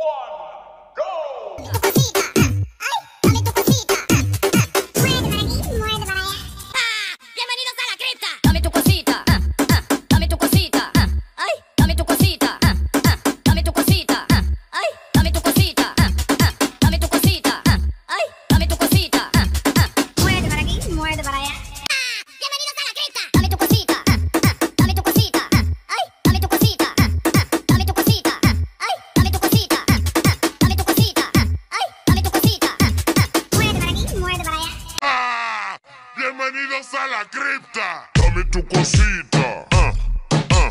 one. Bienvenidos a la cripta. Dame tu cosita. Ah, ah.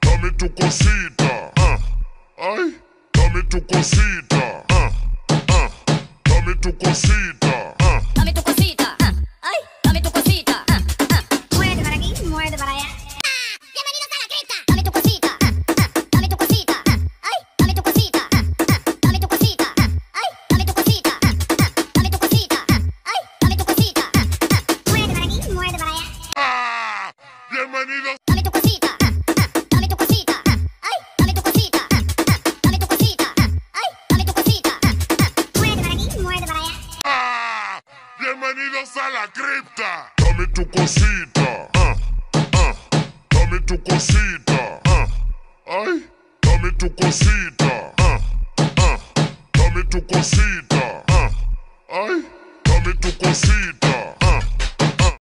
Dame tu cosita. Ah. Ay. Dame tu cosita. Ah. Dame tu cosita. Dame tu cosita, ah, ah, dame tu cosita, ah, ay, dame tu cosita, ah, ah, dame tu cosita, ah, ay, dame tu cosita. Muévete para aquí, muévete para allá. Bienvenidos a la cripta. Dame tu cosita, dame tu cosita, ay, dame tu cosita, dame tu cosita, ay, dame tu cosita.